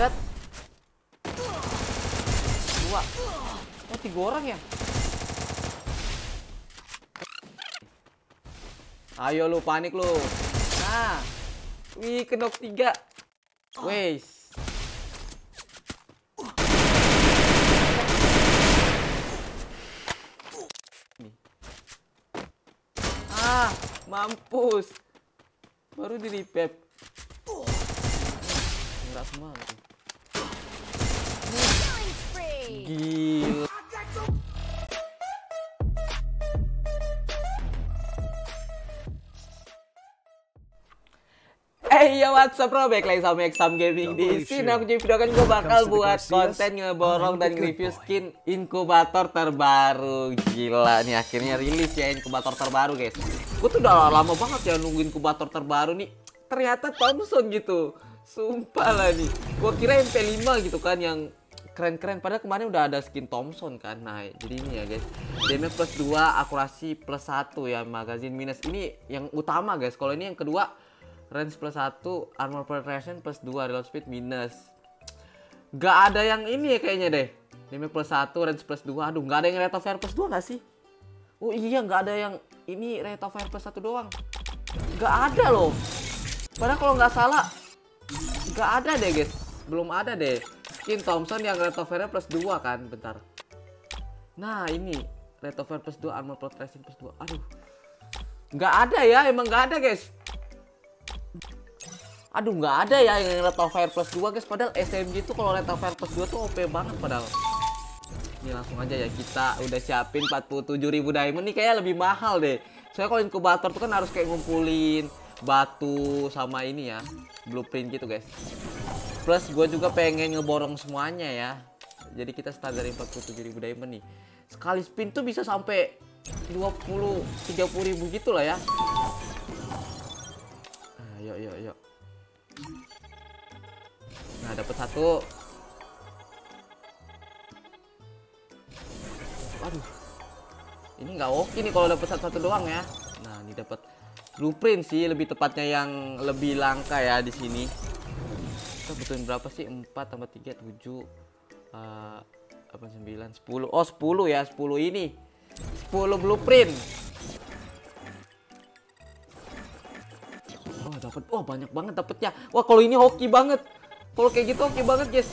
Buset. Dua. Oh, tiga orang ya? Ayo lu panik lu. Nah. Wih, kenok tiga. Wes. Nih. Ah, mampus. Baru di repep. Enggak semua lagi. Gila. Eh ya WhatsApp bro, baik lagi sama Exam Gaming di sini. aku jadi video kan gue bakal buat konten ngeborong dan review skin inkubator terbaru. Gila nih akhirnya rilis ya inkubator terbaru guys. Gue tuh udah lama banget ya nunggu inkubator terbaru nih. Ternyata Thompson gitu. Sumpah lah nih. Gue kira MP5 gitu kan yang keren-keren. Padahal kemarin udah ada skin Thompson kan. Nah jadi ini ya guys. Damage plus 2 akurasi plus 1 ya magazine minus. Ini yang utama guys. Kalau ini yang kedua range plus 1 armor penetration plus 2 reload speed minus. Gak ada yang ini ya kayaknya deh. Damage plus 1 range plus 2 aduh gak ada yang rate of fire plus 2 gak sih? Oh iya gak ada yang ini rate of fire plus 1 doang. Gak ada loh. Padahal kalau nggak salah gak ada deh guys. Belum ada deh skin Thompson yang rate of plus 2 kan bentar. Nah ini. Rate of plus 2 armor penetration plus 2 aduh. Nggak ada ya emang nggak ada guys. Aduh nggak ada ya yang rate of plus 2 guys. Padahal SMG tuh kalau rate of plus 2 tuh OP banget padahal. Ini langsung aja ya kita udah siapin 47.000 diamond nih kayaknya lebih mahal deh. Soalnya kalau inkubator tuh kan harus kayak ngumpulin batu sama ini ya blueprint gitu guys plus gue juga pengen ngeborong semuanya ya. Jadi kita dari 47.000 diamond nih. Sekali spin tuh bisa sampai 20 30 ribu gitu lah ya. Ayo yuk yuk nah dapat satu. Waduh. Ini nggak oke nih kalau dapat satu-satu doang ya. Nah ini dapat blueprint sih lebih tepatnya yang lebih langka ya di sini butuhin berapa sih? 4 tambah 3 7 uh, apa 9 10 oh 10 ya 10 ini. 10 blueprint. Oh dapat oh banyak banget dapetnya. Wah kalau ini hoki banget. Kalau kayak gitu hoki banget guys.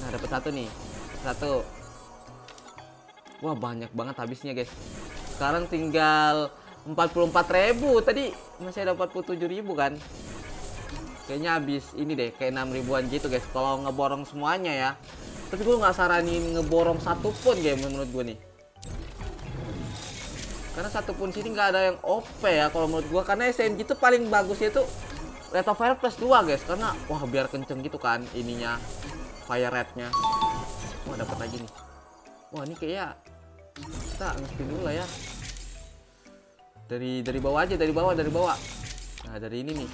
Nah dapat satu nih. Satu. Wah banyak banget habisnya guys. Sekarang tinggal 44.000 tadi masih ada 47.000 kan? Kayaknya habis ini deh kayak 6 ribuan gitu guys. Kalau ngeborong semuanya ya. Tapi gue nggak saranin ngeborong satu pun game menurut gue nih. Karena satu pun sini nggak ada yang OP ya kalau menurut gue karena SMG itu paling bagusnya itu rate of fire plus 2 guys. Karena wah biar kenceng gitu kan ininya fire rate-nya. Wah dapat lagi nih. Wah ini kayak kita ngespin dulu lah ya dari dari bawah aja dari bawah dari bawah. Nah dari ini nih.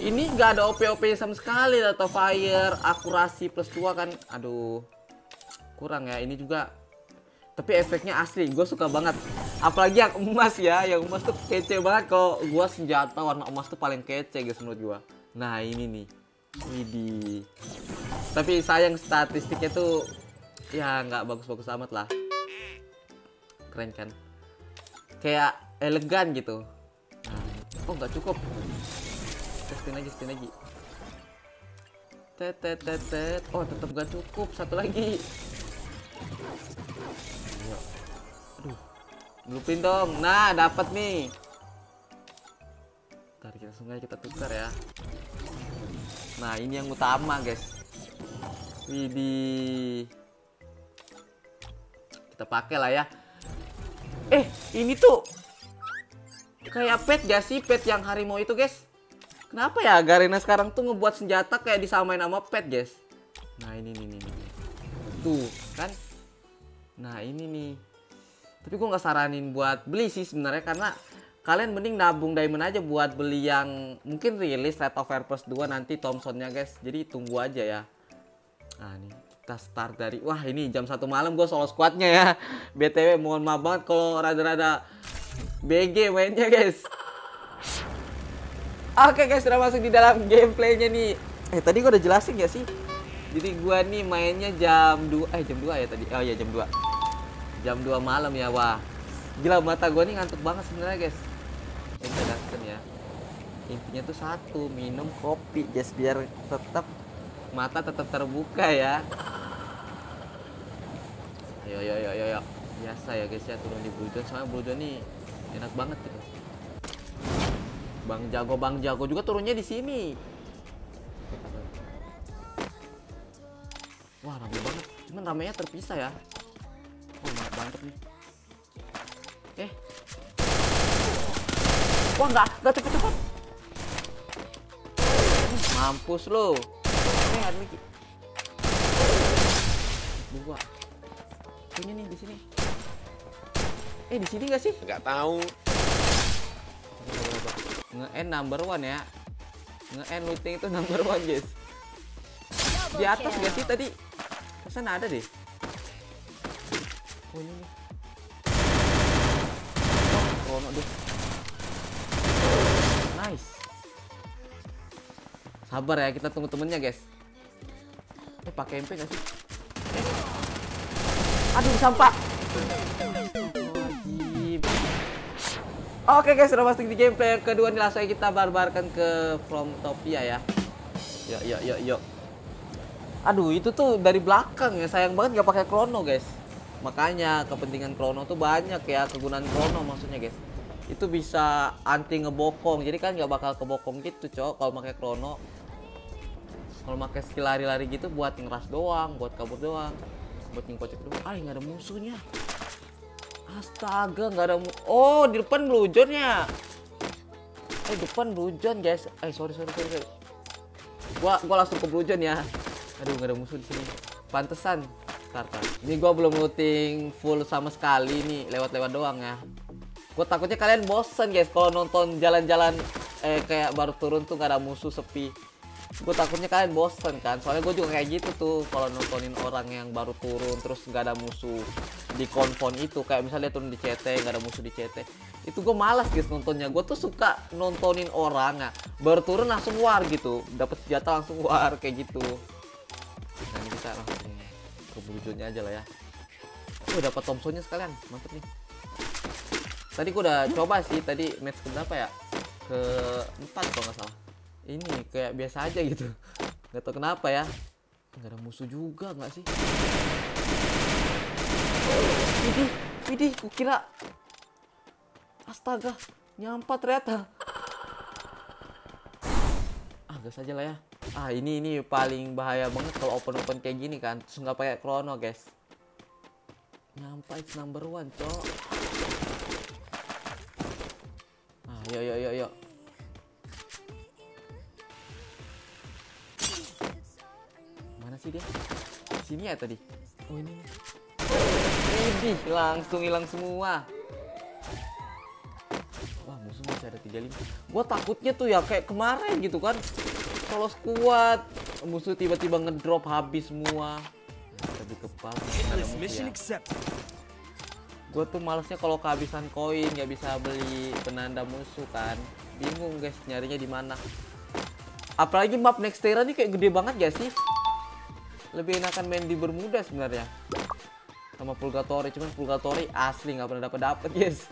Ini nggak ada OP OP sama sekali atau fire. Akurasi plus 2 kan. Aduh kurang ya ini juga. Tapi efeknya asli gue suka banget. Apalagi yang emas ya yang emas tuh kece banget. Kalau gue senjata warna emas tuh paling kece guys menurut gue nah ini nih. Widih tapi sayang statistiknya tuh ya nggak bagus-bagus amat lah. Keren kan kayak elegan gitu. Oh nggak cukup. Spin lagi spin lagi tet tet tet oh tetap gak cukup. Satu lagi. Aduh. Blueprint dong. Nah dapat nih. Ntar kita aja kita tukar ya. Nah ini yang utama guys. Widih. Kita pakai lah ya eh ini tuh kayak pet gak sih? Pet yang harimau itu guys. Kenapa ya Garena sekarang tuh ngebuat senjata kayak disamain sama pet guys? Nah ini nih, nih, tuh kan? Nah ini nih. Tapi gue nggak saranin buat beli sih sebenarnya karena kalian mending nabung diamond aja buat beli yang mungkin rilis Red of Fire Plus 2 nanti Thompsonnya guys. Jadi tunggu aja ya. Nah nih kita start dari wah ini jam satu malam gue solo squadnya ya btw mohon maaf banget kalau rada-rada BG mainnya guys Oke guys, sudah masuk di dalam gameplaynya nih. Eh tadi gua udah jelasin gak sih? Jadi gua nih mainnya jam 2 eh jam 2 ya tadi. Oh iya jam 2. Jam 2 malam ya, wah. Gila mata gua nih ngantuk banget sebenarnya, guys. Jelaskan ya. Intinya tuh satu, minum kopi, guys, biar tetap mata tetap terbuka ya. Ayo ayo ayo ayo. Biasa ya guys ya turun di Blue Zone soalnya Blue Zone nih enak banget gitu. Bang Jago, Bang Jago juga turunnya di sini. Wah, rame banget. Cuman ramenya terpisah ya. Oh, banyak banget nih. Eh. Wah, nggak, nggak cepet-cepet. Mampus lo. Ada lagi. Ini nih di sini. Eh, di sini nggak sih? Nggak tahu. nge-end number one ya nge-end looting itu number one guys di atas gak sih tadi pesan ada deh oh ini nih oh chrono deh nice sabar ya kita tunggu temennya guys eh pakai MP gak sih. Aduh sampah. Oke guys, sudah masuk di gameplay yang kedua nih langsung kita barbarkan ke From Topia ya. Yuk, yuk, yuk, yuk. Aduh, itu tuh dari belakang ya. Sayang banget gak pakai krono, guys. Makanya kepentingan krono tuh banyak ya, kegunaan krono maksudnya, guys. Itu bisa anti ngebokong. Jadi kan gak bakal kebokong gitu, Cok, kalau pakai krono. Kalau pakai skill lari-lari gitu buat ngeras doang, buat kabur doang, buat ngkocek doang. Ah, nggak ada musuhnya. Astaga, nggak ada mu Oh, di depan blujonnya. Eh, depan blujon, guys. Eh, sorry, sorry, sorry. sorry. Gua gua langsung ke blujon ya. Aduh, nggak ada musuh di sini. Pantesan. Tar, tar. Ini gua belum looting full sama sekali nih, lewat-lewat doang ya. Gue takutnya kalian bosen guys kalau nonton jalan-jalan eh kayak baru turun tuh nggak ada musuh sepi. Gue takutnya kalian bosen kan, soalnya gue juga kayak gitu tuh kalau nontonin orang yang baru turun terus nggak ada musuh di konfon itu. Kayak misalnya turun di CT nggak ada musuh di CT itu gue malas guys nontonnya. Gue tuh suka nontonin orang ya baru turun langsung war gitu. Dapat senjata langsung war kayak gitu. Nah ini kita langsung ke bujurnya aja lah ya. Oh dapat Thompsonnya sekalian mantep nih. Tadi gue udah coba sih tadi match ke berapa ya? Ke empat kalau nggak salah ini kayak biasa aja gitu. Nggak tahu kenapa ya. Nggak ada musuh juga nggak sih? Widih, widih, kukira Astaga, nyampa ternyata. Ah, gas aja lah ya. Ah, ini ini paling bahaya banget kalau open-open kayak gini kan. Terus nggak pakai chrono, guys. Nyampa it's number one, cok. Ah, yuk, yuk, yuk, yuk sih dia? Sini ya tadi? Oh, ini. Widih, langsung hilang semua. Wah, musuh masih ada 35. Gua takutnya tuh ya kayak kemarin gitu kan. Kalau squad, musuh tiba-tiba ngedrop habis semua. Lebih kepal. Ya. Gue tuh malesnya kalau kehabisan koin nggak bisa beli penanda musuh kan. Bingung guys nyarinya di mana. Apalagi map Nextera nih kayak gede banget gak sih? Lebih enakan main di Bermuda sebenarnya. Sama Purgatory cuman Purgatory asli nggak pernah dapat dapat guys.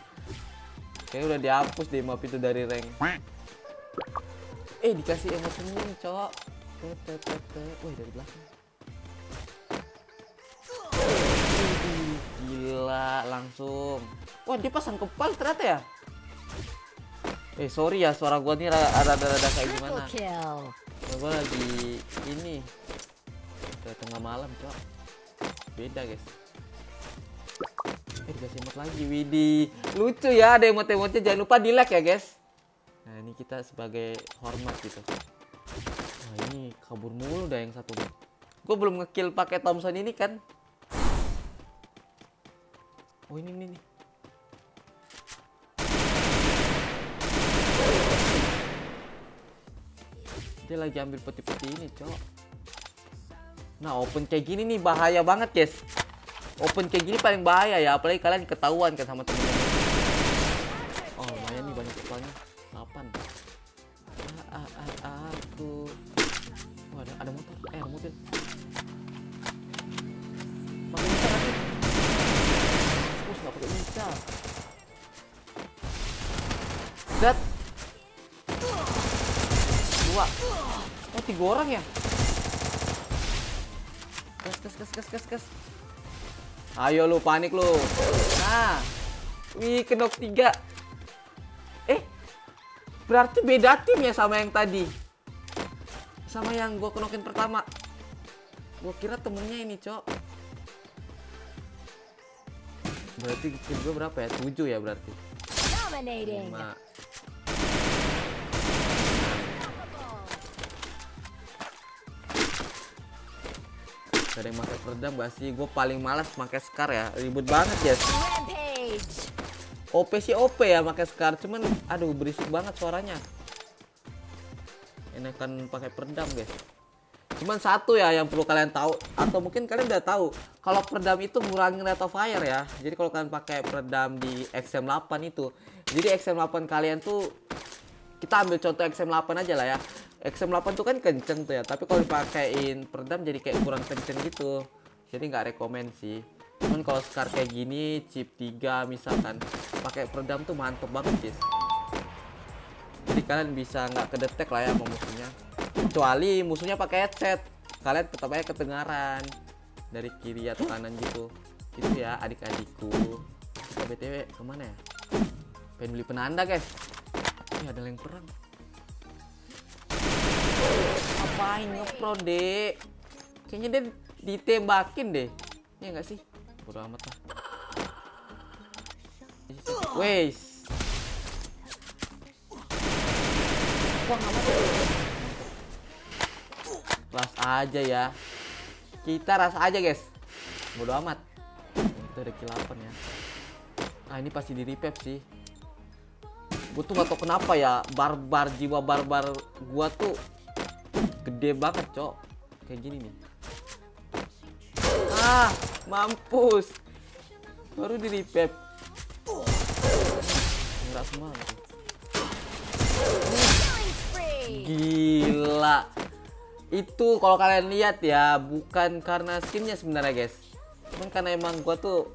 Kayaknya udah dihapus deh map itu dari rank. Eh dikasih emot semua nih cowok wih dari belakang. Gila langsung. Wah dia pasang kepal ternyata ya? Eh sorry ya suara gua nih rada-rada kayak gimana? Gua lagi ini udah tengah malam cowok beda guys Eh dikasih emot lagi, Widi. Lucu ya ada emot-emotnya. Jangan lupa di like ya guys. Nah ini kita sebagai hormat gitu. Nah ini kabur mulu dah yang satu. Gue belum ngekill pakai Thompson ini kan. Oh ini ini nih. Dia lagi ambil peti-peti ini, cok. Nah, open kayak gini nih bahaya banget, guys. Open kayak gini paling bahaya ya, apalagi kalian ketahuan kan sama temen-temen. Oh, lumayan nih banyak kepalanya. 8. Ah, ah, ah, aku. Wah, ada, ada motor. Eh, ada mobil. Set. Terus nggak Dua. Oh, tiga orang ya? Gas, gas, gas, gas, gas, gas. Ayo lu, panik lu. Nah. Wih, kenok tiga. Eh, berarti beda tim ya sama yang tadi. Sama yang gue kenokin pertama. Gue kira temennya ini, Cok. Berarti kill gue berapa ya? 7 ya berarti. Dominating. 5. Gak ada yang pakai peredam gak sih? Gue paling malas pakai Scar ya. Ribet banget ya. OP sih OP ya pakai Scar, cuman aduh berisik banget suaranya. Enakan pakai peredam, guys. Cuman satu ya yang perlu kalian tahu atau mungkin kalian udah tahu kalau peredam itu ngurangin rate of fire ya. Jadi kalau kalian pakai peredam di XM8 itu, jadi XM8 kalian tuh kita ambil contoh XM8 aja lah ya. XM8 tuh kan kenceng tuh ya, tapi kalau dipakein peredam jadi kayak kurang kenceng gitu. Jadi nggak rekomen sih. Cuman kalau Scar kayak gini, chip 3 misalkan, pakai peredam tuh mantep banget guys. Jadi kalian bisa nggak kedetek lah ya sama musuhnya. Kecuali musuhnya pakai headset, kalian tetap aja kedengaran dari kiri atau kanan gitu. Itu ya adik-adikku. Kita btw ke mana ya? Pengen beli penanda guys. Ini ada yang perang. Ngapain ngepro dek? Kayaknya dia ditembakin deh. Ya nggak sih? Bodo amat lah. Wes. Wah mati. Ras aja ya. Kita ras aja guys. Bodo amat. Kita udah kill 8 ya. Ah ini pasti di repep sih. Gue tuh gak tau kenapa ya barbar jiwa barbar gua tuh gede banget cok. Kayak gini nih. Ah mampus. Baru di repep nggak semua gila. Itu kalau kalian lihat ya bukan karena skinnya sebenarnya guys. Cuman karena emang gua tuh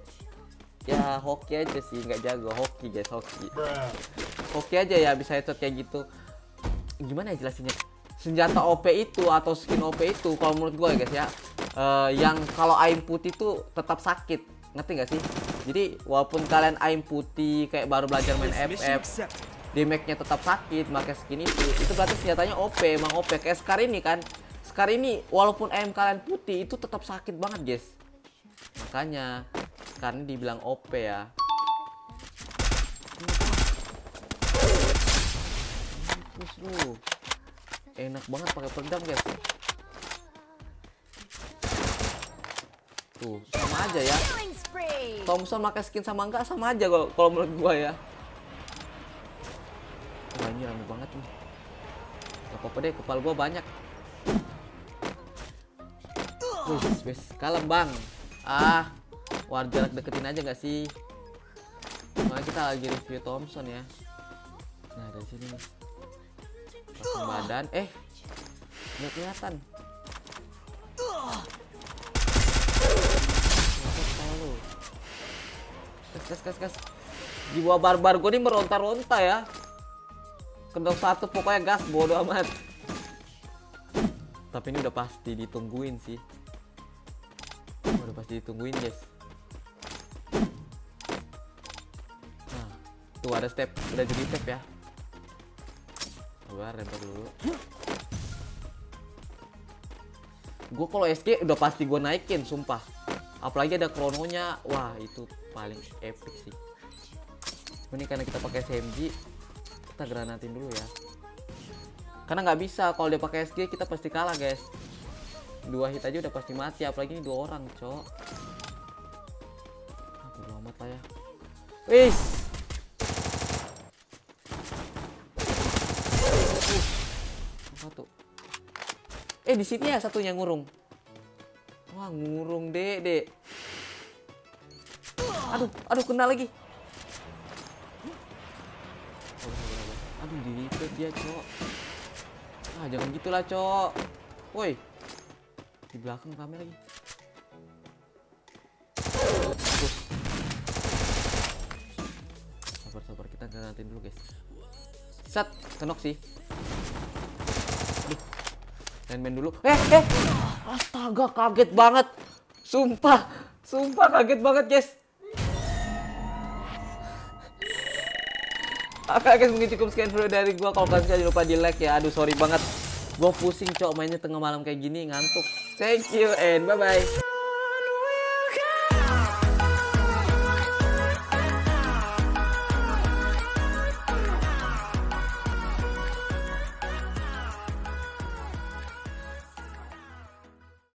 ya hoki aja sih nggak jago. Hoki guys hoki. Hoki aja ya bisa headshot kayak gitu. Gimana ya jelasinnya senjata OP itu atau skin OP itu kalau menurut gue ya guys ya eh, yang kalau aim putih itu tetap sakit. Ngerti nggak sih? Jadi walaupun kalian aim putih kayak baru belajar main FF damage-nya tetap sakit pakai skin itu itu berarti senjatanya OP emang OP kayak Scar ini kan Scar ini walaupun aim kalian putih itu tetap sakit banget guys. Makanya Scar ini dibilang OP ya. Mampus lu enak banget pakai peredam guys. Tuh sama aja ya. Thompson pakai skin sama enggak sama aja kalau kalau menurut gua ya. Wah ini rame banget nih. Gak apa-apa deh kepala gua banyak. Wis, wis, kalem bang. Ah, war jarak deketin aja gak sih? Soalnya kita lagi review Thompson ya. Nah, dari sini nih badan, eh Nggak kelihatan. Gas, gas, gas, gas. Jiwa barbar gue nih meronta-ronta ya. Kendok satu pokoknya gas, bodo amat. Tapi ini udah pasti ditungguin sih. Udah pasti ditungguin guys. Nah, tuh ada step, udah jadi step ya Sabar, lempar dulu. Gue kalau SG udah pasti gue naikin, sumpah. Apalagi ada krononya, wah itu paling epic sih. Ini karena kita pakai SMG Kita granatin dulu ya. Karena nggak bisa, kalau dia pakai SG kita pasti kalah guys. Dua hit aja udah pasti mati, apalagi ini dua orang cok. Aku amat lah ya. Wis eh di sini ya satunya ngurung. Wah ngurung dek dek. Aduh aduh kena lagi. Aduh di repeat dia cok. Ah jangan gitulah cok. Woi. Di belakang rame lagi. Sabar sabar. Kita granatin dulu guys. Set kenok sih. Main main dulu. Eh eh. Astaga kaget banget. Sumpah sumpah kaget banget guys Oke guys mungkin cukup sekian video dari gua. Kalau kalian jangan lupa di like ya. Aduh sorry banget. Gua pusing cok. Mainnya tengah malam kayak gini ngantuk. Thank you and bye bye